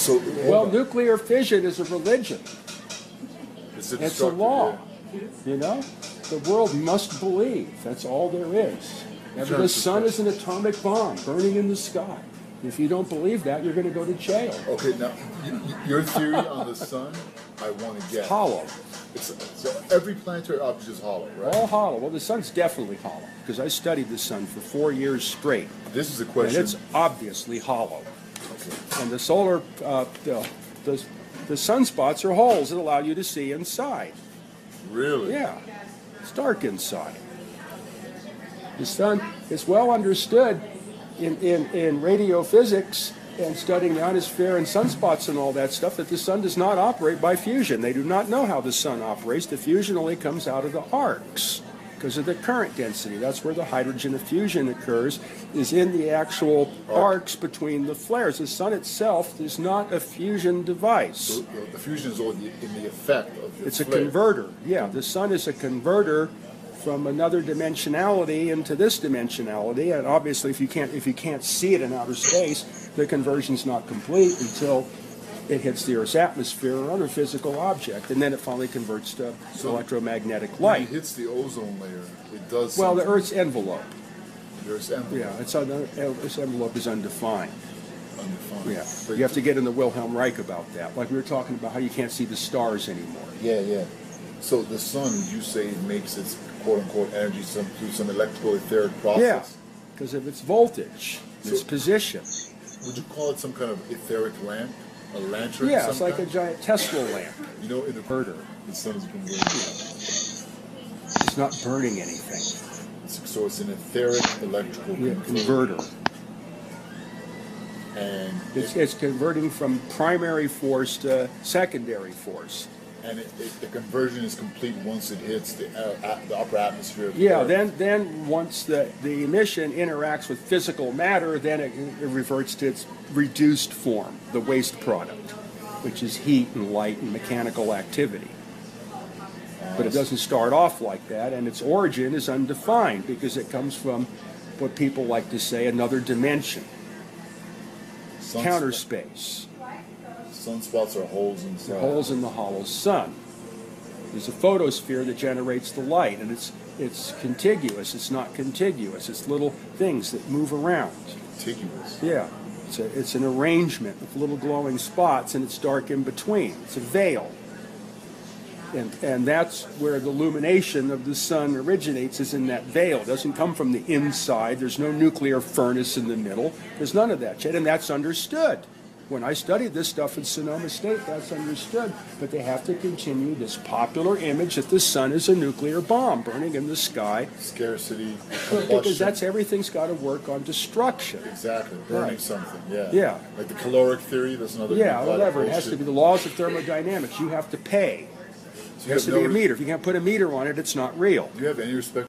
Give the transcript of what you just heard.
So Well, nuclear fusion is a religion. it's It's a law. yeah. You know, the world must believe. That's all there is. The sun is an atomic bomb burning in the sky. If you don't believe that, you're going to go to jail. Okay, now your theory on the sun, I want to get. Hollow, It's, so every planetary object is hollow, right? all hollow. Well, the sun's definitely hollow because I studied the sun for four years straight, This is a question. and question. it's obviously hollow. And the solar, uh, the, the the sunspots are holes that allow you to see inside. Really? Yeah, it's dark inside. The sun is well understood in, in, in radio physics and studying the ionosphere and sunspots and all that stuff that the sun does not operate by fusion. They do not know how the sun operates. The fusion only comes out of the arcs because of the current density. That's where the hydrogen fusion occurs, is in the actual arcs between the flares. The sun itself is not a fusion device. So the, fusion is in the, in the effect of the It's a converter. Yeah, the sun is a converter from another dimensionality into this dimensionality. And obviously, if you can't if you can't see it in outer space, the conversion's not complete until it hits the Earth's atmosphere or other physical object, and then it finally converts to So- electromagnetic When it hits the ozone layer, it does. Well, the. Earth's envelope. There's envelope Yeah, it's un- its envelope is undefined. undefined. Yeah, you have to get in the Wilhelm Reich about that. Like we were talking about how you can't see the stars anymore. Yeah, yeah. So the sun, you say, it makes its quote unquote energy some through some electrical etheric process. Yeah, because of its voltage, its So- position. Would you call it some kind of etheric lamp? A lantern? Yeah, it's like a giant Tesla lamp. You know, in the Converter. the sun is converted. It's not burning anything. It's- So it's an etheric electrical Yeah, converter. converter. And It's, it, it's converting from primary force to secondary force. And it, it, the conversion is complete once it hits the, uh, the upper atmosphere. Of the Yeah, Earth. then then once the, the emission interacts with physical matter, then it, it reverts to its reduced form, the waste product, which is heat and light and mechanical activity. But it doesn't start off like that, and its origin is undefined because it comes from what people like to say another dimension, Sunsp- counter space. Sunspots are holes inside. They're holes in the hollow sun. There's a photosphere that generates the light, and it's it's contiguous. It's not contiguous. It's little things that move around. Contiguous. Yeah, it's a, it's an arrangement of little glowing spots, and it's dark in between. It's a veil, and and that's where the illumination of the sun originates. Is in that veil. It doesn't come from the inside. There's no nuclear furnace in the middle. There's none of that shit, and that's understood. When I studied this stuff in Sonoma State, that's understood. But they have to continue this popular image that the sun is a nuclear bomb burning in the sky, Scarcity. because that's everything's got to work on destruction. Exactly, burning Right. something. Yeah. Yeah. Like the caloric theory. That's another. Yeah, big lot of whatever. It has to be the laws of thermodynamics. You have to pay. So It you has have to be a meter. If you can't put a meter on it, it's not real. Do you have any respect